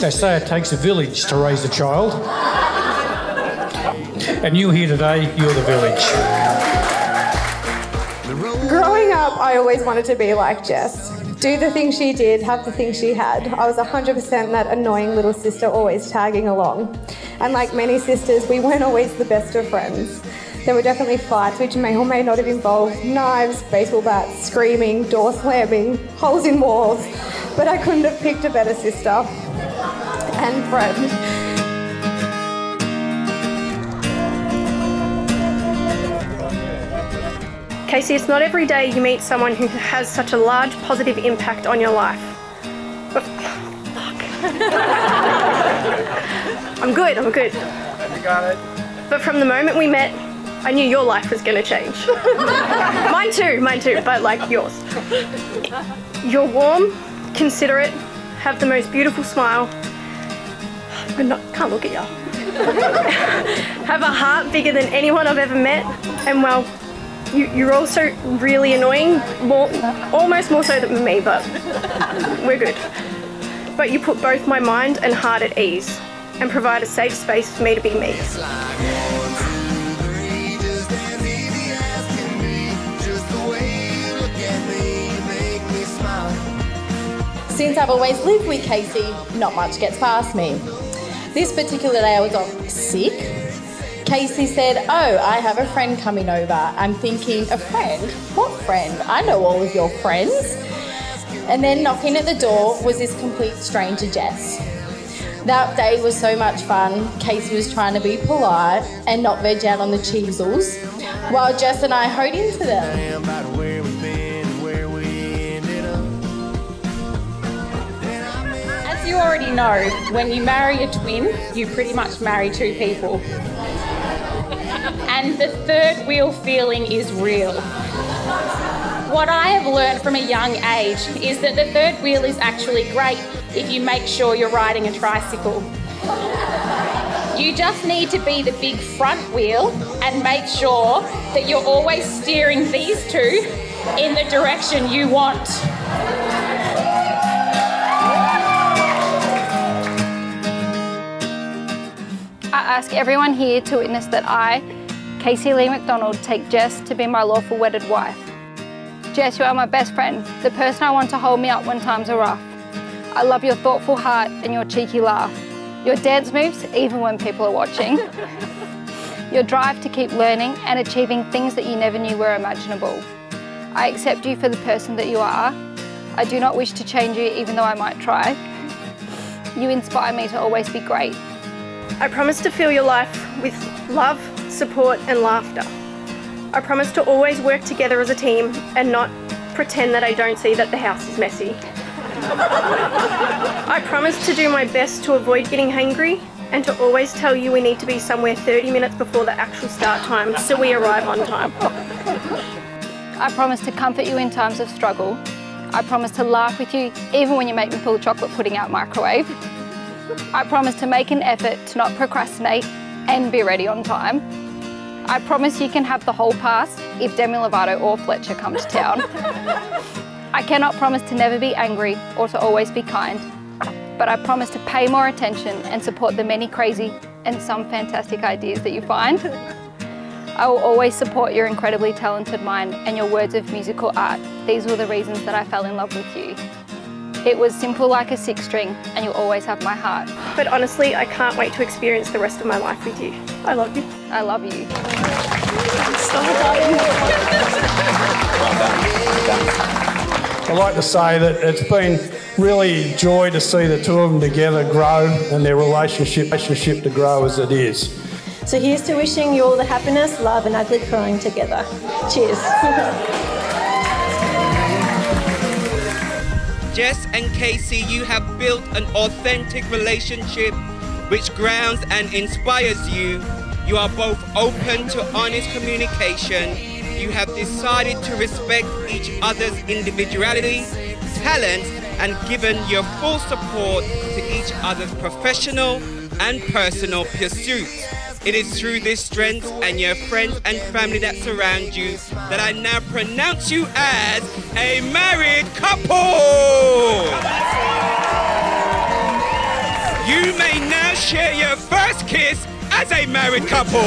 They say it takes a village to raise a child. And you here today, you're the village. Growing up, I always wanted to be like Jess. Do the things she did, have the things she had. I was 100% that annoying little sister always tagging along. And like many sisters, we weren't always the best of friends. There were definitely fights which may or may not have involved knives, baseball bats, screaming, door slamming, holes in walls. But I couldn't have picked a better sister and friend. Casey, it's not every day you meet someone who has such a large positive impact on your life. Fuck. I'm good, I'm good. You got it. But from the moment we met, I knew your life was going to change. mine too, mine too, but like yours. You're warm, considerate, have the most beautiful smile. I can't look at you. have a heart bigger than anyone I've ever met, and well, you, you're also really annoying, more, almost more so than me, but we're good. But you put both my mind and heart at ease and provide a safe space for me to be me. Since I've always lived with Casey, not much gets past me. This particular day I was off sick. Casey said, Oh, I have a friend coming over. I'm thinking, A friend? What friend? I know all of your friends. And then knocking at the door was this complete stranger, Jess. That day was so much fun. Casey was trying to be polite and not veg out on the Cheezels, while Jess and I hoed into them. Already know, when you marry a twin, you pretty much marry two people. And the third wheel feeling is real. What I have learned from a young age is that the third wheel is actually great if you make sure you're riding a tricycle. You just need to be the big front wheel and make sure that you're always steering these two in the direction you want. Ask everyone here to witness that I, Casey Lee McDonald, take Jess to be my lawful wedded wife. Jess, you are my best friend, the person I want to hold me up when times are rough. I love your thoughtful heart and your cheeky laugh, your dance moves even when people are watching, your drive to keep learning and achieving things that you never knew were imaginable. I accept you for the person that you are. I do not wish to change you even though I might try. You inspire me to always be great. I promise to fill your life with love, support, and laughter. I promise to always work together as a team and not pretend that I don't see that the house is messy. I promise to do my best to avoid getting hangry and to always tell you we need to be somewhere 30 minutes before the actual start time so we arrive on time. I promise to comfort you in times of struggle. I promise to laugh with you even when you make me pull the chocolate pudding out microwave. I promise to make an effort to not procrastinate and be ready on time. I promise you can have the whole pass if Demi Lovato or Fletcher come to town. I cannot promise to never be angry or to always be kind, but I promise to pay more attention and support the many crazy and some fantastic ideas that you find. I will always support your incredibly talented mind and your words of musical art. These were the reasons that I fell in love with you. It was simple like a six string and you'll always have my heart. But honestly, I can't wait to experience the rest of my life with you. I love you. I love you. I'd like to say that it's been really joy to see the two of them together grow and their relationship, relationship to grow as it is. So here's to wishing you all the happiness, love, and ugly crying together. Cheers. Jess and Casey, you have built an authentic relationship which grounds and inspires you. You are both open to honest communication. You have decided to respect each other's individuality, talents, and given your full support to each other's professional and personal pursuits. It is through this strength and your friends and family that surround you that I now pronounce you as a married couple. You may now share your first kiss as a married couple.